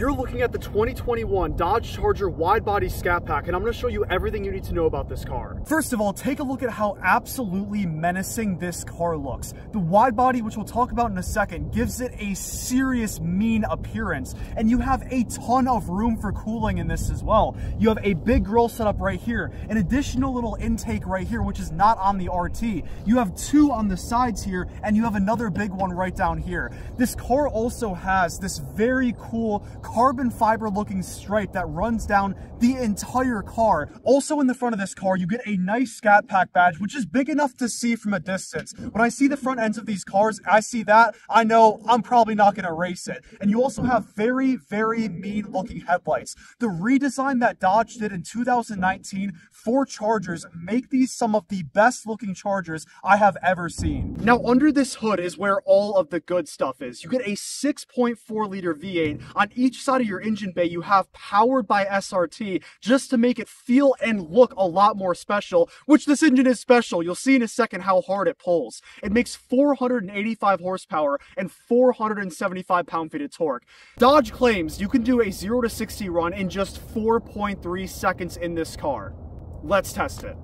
You're looking at the 2021 Dodge Charger wide body scat pack, and I'm gonna show you everything you need to know about this car. First of all, take a look at how absolutely menacing this car looks. The wide body, which we'll talk about in a second, gives it a serious mean appearance, and you have a ton of room for cooling in this as well. You have a big grill set up right here, an additional little intake right here, which is not on the RT. You have two on the sides here, and you have another big one right down here. This car also has this very cool carbon fiber looking stripe that runs down the entire car. Also in the front of this car, you get a nice Scat Pack badge, which is big enough to see from a distance. When I see the front ends of these cars, I see that, I know I'm probably not going to race it. And you also have very, very mean looking headlights. The redesign that Dodge did in 2019 for Chargers make these some of the best looking Chargers I have ever seen. Now under this hood is where all of the good stuff is. You get a 6.4 liter V8 on each each side of your engine bay you have powered by SRT just to make it feel and look a lot more special, which this engine is special. You'll see in a second how hard it pulls. It makes 485 horsepower and 475 pound-feet of torque. Dodge claims you can do a 0 to 60 run in just 4.3 seconds in this car. Let's test it.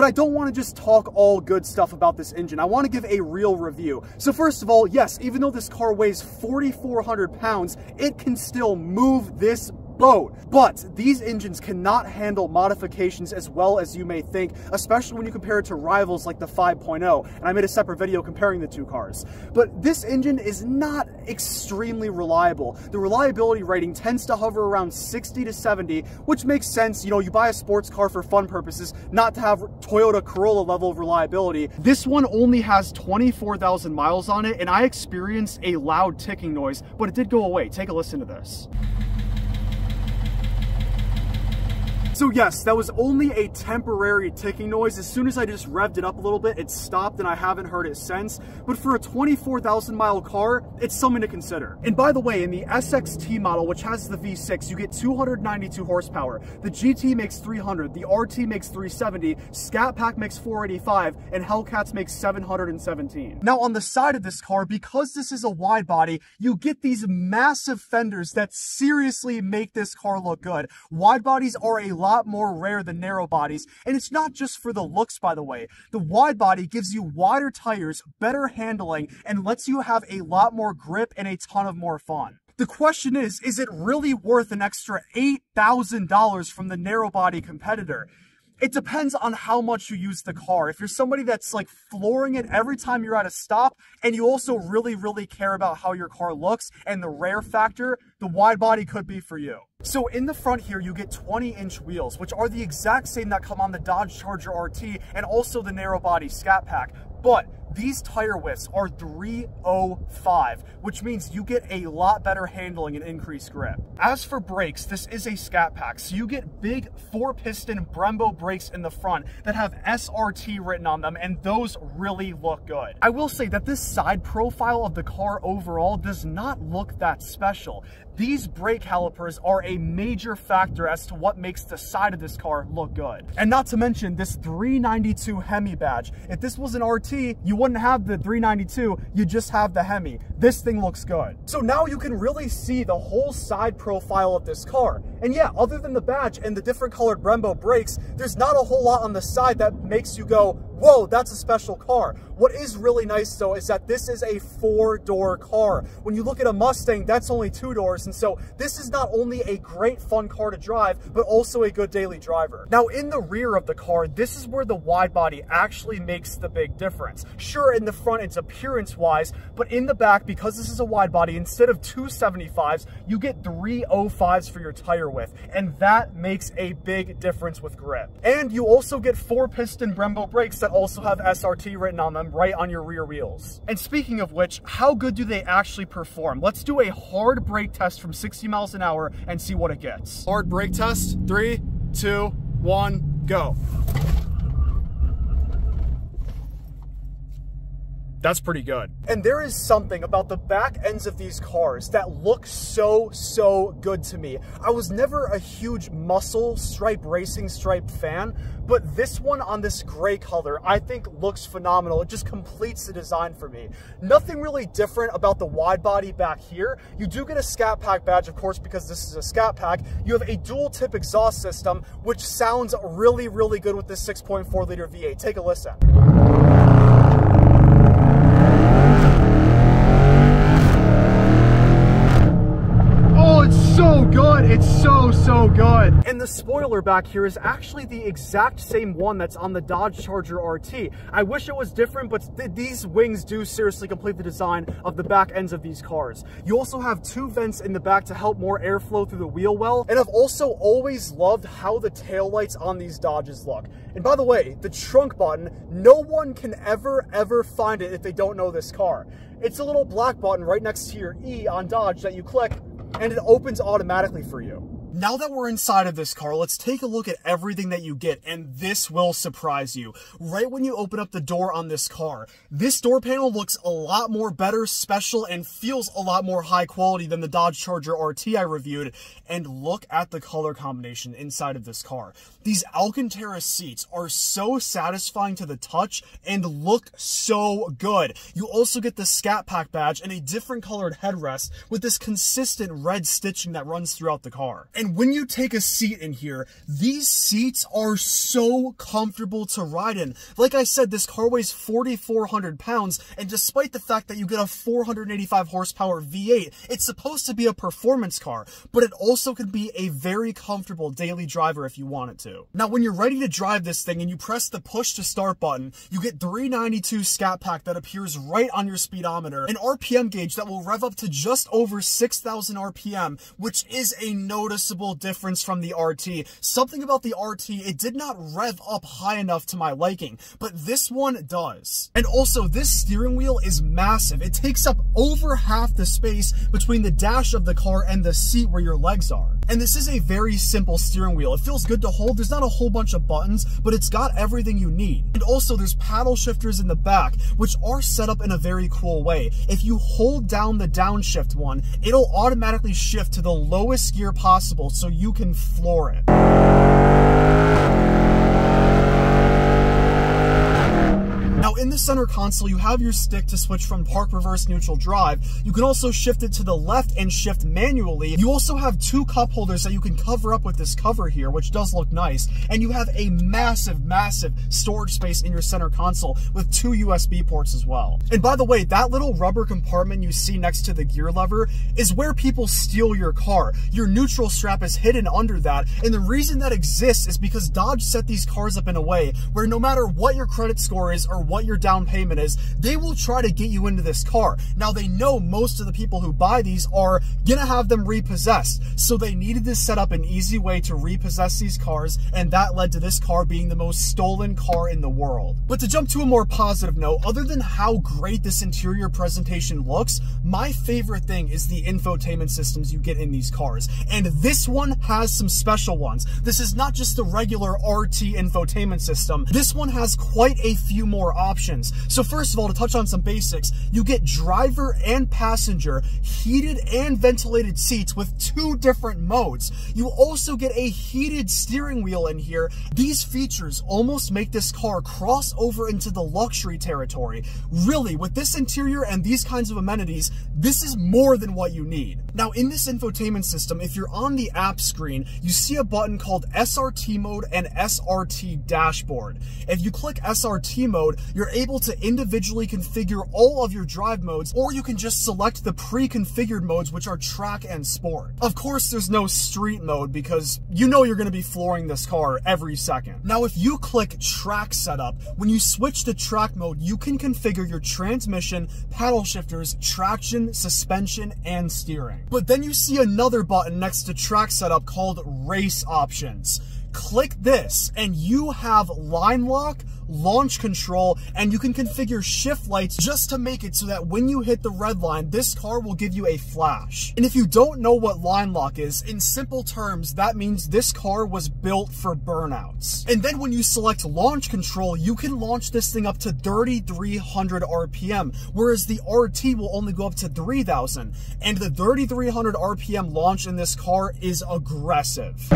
But I don't want to just talk all good stuff about this engine. I want to give a real review. So first of all, yes, even though this car weighs 4,400 pounds, it can still move this boat. But these engines cannot handle modifications as well as you may think, especially when you compare it to rivals like the 5.0. And I made a separate video comparing the two cars. But this engine is not extremely reliable. The reliability rating tends to hover around 60 to 70, which makes sense. You know, you buy a sports car for fun purposes, not to have Toyota Corolla level of reliability. This one only has 24,000 miles on it, and I experienced a loud ticking noise, but it did go away. Take a listen to this. So yes, that was only a temporary ticking noise. As soon as I just revved it up a little bit, it stopped and I haven't heard it since. But for a 24,000 mile car, it's something to consider. And by the way, in the SXT model, which has the V6, you get 292 horsepower. The GT makes 300, the RT makes 370, Scat Pack makes 485, and Hellcats makes 717. Now on the side of this car, because this is a wide body, you get these massive fenders that seriously make this car look good. Wide bodies are a lot lot more rare than narrow bodies, and it's not just for the looks, by the way. The wide body gives you wider tires, better handling, and lets you have a lot more grip and a ton of more fun. The question is, is it really worth an extra $8,000 from the narrow body competitor? It depends on how much you use the car. If you're somebody that's like flooring it every time you're at a stop and you also really, really care about how your car looks and the rare factor, the wide body could be for you. So in the front here, you get 20 inch wheels, which are the exact same that come on the Dodge Charger RT and also the narrow body Scat Pack. But these tire widths are 305, which means you get a lot better handling and increased grip. As for brakes, this is a Scat Pack, so you get big four-piston Brembo brakes in the front that have SRT written on them, and those really look good. I will say that this side profile of the car overall does not look that special. These brake calipers are a major factor as to what makes the side of this car look good. And not to mention this 392 Hemi badge. If this was an RT, you wouldn't have the 392, you just have the Hemi. This thing looks good. So now you can really see the whole side profile of this car. And yeah, other than the badge and the different colored Brembo brakes, there's not a whole lot on the side that makes you go, whoa, that's a special car. What is really nice though is that this is a four door car. When you look at a Mustang, that's only two doors. And so this is not only a great fun car to drive, but also a good daily driver. Now in the rear of the car, this is where the wide body actually makes the big difference. Sure, in the front, it's appearance wise, but in the back, because this is a wide body, instead of 275s, you get 305s for your tire width. And that makes a big difference with grip. And you also get four piston Brembo brakes that also have SRT written on them right on your rear wheels. And speaking of which, how good do they actually perform? Let's do a hard brake test from 60 miles an hour and see what it gets. Hard brake test, three, two, one, go. That's pretty good. And there is something about the back ends of these cars that look so, so good to me. I was never a huge muscle stripe racing stripe fan, but this one on this gray color, I think looks phenomenal. It just completes the design for me. Nothing really different about the wide body back here. You do get a Scat Pack badge, of course, because this is a Scat Pack. You have a dual tip exhaust system, which sounds really, really good with this 6.4 liter V8. Take a listen. so good. It's so, so good. And the spoiler back here is actually the exact same one that's on the Dodge Charger RT. I wish it was different, but th these wings do seriously complete the design of the back ends of these cars. You also have two vents in the back to help more airflow through the wheel well. And I've also always loved how the taillights on these Dodges look. And by the way, the trunk button, no one can ever, ever find it if they don't know this car. It's a little black button right next to your E on Dodge that you click and it opens automatically for you. Now that we're inside of this car, let's take a look at everything that you get, and this will surprise you. Right when you open up the door on this car, this door panel looks a lot more better, special, and feels a lot more high quality than the Dodge Charger RT I reviewed, and look at the color combination inside of this car. These Alcantara seats are so satisfying to the touch and look so good. You also get the Scat Pack badge and a different colored headrest with this consistent red stitching that runs throughout the car. And when you take a seat in here, these seats are so comfortable to ride in. Like I said, this car weighs 4,400 pounds, and despite the fact that you get a 485 horsepower V8, it's supposed to be a performance car, but it also can be a very comfortable daily driver if you want it to. Now, when you're ready to drive this thing and you press the push to start button, you get 392 Scat Pack that appears right on your speedometer, an RPM gauge that will rev up to just over 6,000 RPM, which is a noticeable noticeable difference from the RT. Something about the RT, it did not rev up high enough to my liking, but this one does. And also, this steering wheel is massive. It takes up over half the space between the dash of the car and the seat where your legs are. And this is a very simple steering wheel. It feels good to hold. There's not a whole bunch of buttons, but it's got everything you need. And also there's paddle shifters in the back, which are set up in a very cool way. If you hold down the downshift one, it'll automatically shift to the lowest gear possible so you can floor it. In the center console, you have your stick to switch from park, reverse, neutral, drive. You can also shift it to the left and shift manually. You also have two cup holders that you can cover up with this cover here, which does look nice. And you have a massive, massive storage space in your center console with two USB ports as well. And by the way, that little rubber compartment you see next to the gear lever is where people steal your car. Your neutral strap is hidden under that. And the reason that exists is because Dodge set these cars up in a way where no matter what your credit score is or what your down payment is, they will try to get you into this car. Now, they know most of the people who buy these are gonna have them repossessed. So they needed to set up an easy way to repossess these cars, and that led to this car being the most stolen car in the world. But to jump to a more positive note, other than how great this interior presentation looks, my favorite thing is the infotainment systems you get in these cars. And this one has some special ones. This is not just the regular RT infotainment system. This one has quite a few more options. So first of all, to touch on some basics, you get driver and passenger heated and ventilated seats with two different modes. You also get a heated steering wheel in here. These features almost make this car cross over into the luxury territory. Really, with this interior and these kinds of amenities, this is more than what you need. Now, in this infotainment system, if you're on the app screen, you see a button called SRT mode and SRT dashboard. If you click SRT mode, you're able to individually configure all of your drive modes, or you can just select the pre-configured modes, which are track and sport. Of course, there's no street mode because you know you're gonna be flooring this car every second. Now, if you click track setup, when you switch to track mode, you can configure your transmission, paddle shifters, traction, suspension, and steering. But then you see another button next to track setup called race options. Click this and you have line lock, launch control, and you can configure shift lights just to make it so that when you hit the red line, this car will give you a flash. And if you don't know what line lock is, in simple terms, that means this car was built for burnouts. And then when you select launch control, you can launch this thing up to 3,300 RPM, whereas the RT will only go up to 3,000. And the 3,300 RPM launch in this car is aggressive.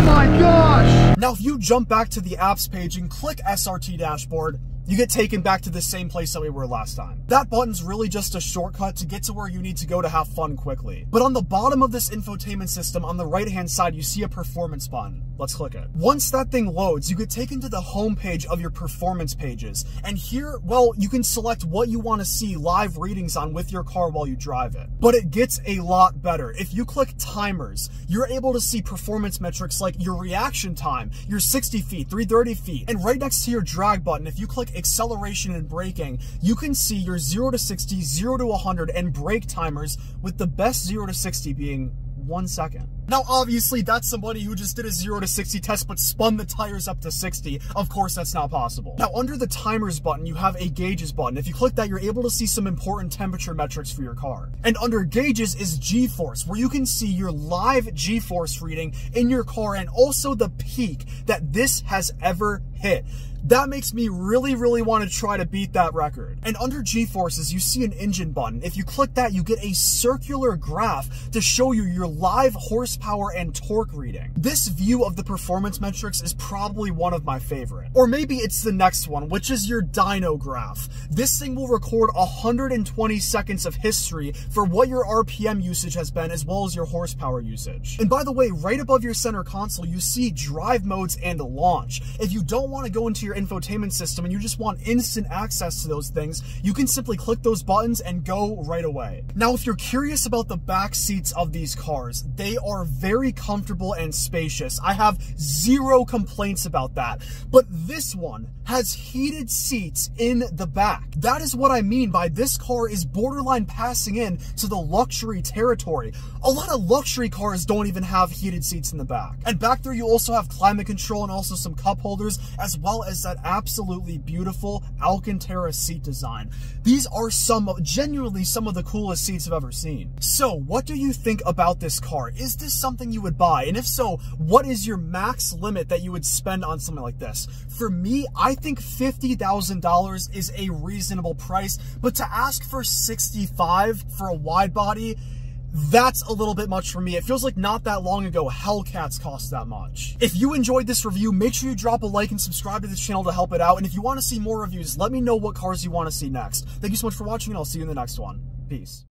Oh my gosh! Now, if you jump back to the apps page and click SRT dashboard, you get taken back to the same place that we were last time. That button's really just a shortcut to get to where you need to go to have fun quickly. But on the bottom of this infotainment system, on the right-hand side, you see a performance button. Let's click it. Once that thing loads, you get taken to the home page of your performance pages. And here, well, you can select what you want to see live readings on with your car while you drive it. But it gets a lot better. If you click timers, you're able to see performance metrics like your reaction time, your 60 feet, 330 feet, and right next to your drag button, if you click acceleration and braking, you can see your 0 to 60, 0 to 100, and brake timers with the best 0 to 60 being one second. Now, obviously, that's somebody who just did a 0 to 60 test but spun the tires up to 60. Of course, that's not possible. Now, under the timers button, you have a gauges button. If you click that, you're able to see some important temperature metrics for your car. And under gauges is G-force, where you can see your live G-force reading in your car and also the peak that this has ever hit. That makes me really, really want to try to beat that record. And under G-forces, you see an engine button. If you click that, you get a circular graph to show you your live horsepower and torque reading. This view of the performance metrics is probably one of my favorite. Or maybe it's the next one, which is your dyno graph. This thing will record 120 seconds of history for what your RPM usage has been, as well as your horsepower usage. And by the way, right above your center console, you see drive modes and launch. If you don't want to go into your infotainment system and you just want instant access to those things, you can simply click those buttons and go right away. Now, if you're curious about the back seats of these cars, they are very comfortable and spacious. I have zero complaints about that. But this one has heated seats in the back. That is what I mean by this car is borderline passing in to the luxury territory. A lot of luxury cars don't even have heated seats in the back. And back there, you also have climate control and also some cup holders, as well as that absolutely beautiful Alcantara seat design. These are some, genuinely some of the coolest seats I've ever seen. So what do you think about this car? Is this something you would buy? And if so, what is your max limit that you would spend on something like this? For me, I think $50,000 is a reasonable price, but to ask for 65 for a wide body, that's a little bit much for me. It feels like not that long ago, Hellcats cost that much. If you enjoyed this review, make sure you drop a like and subscribe to this channel to help it out. And if you want to see more reviews, let me know what cars you want to see next. Thank you so much for watching, and I'll see you in the next one. Peace.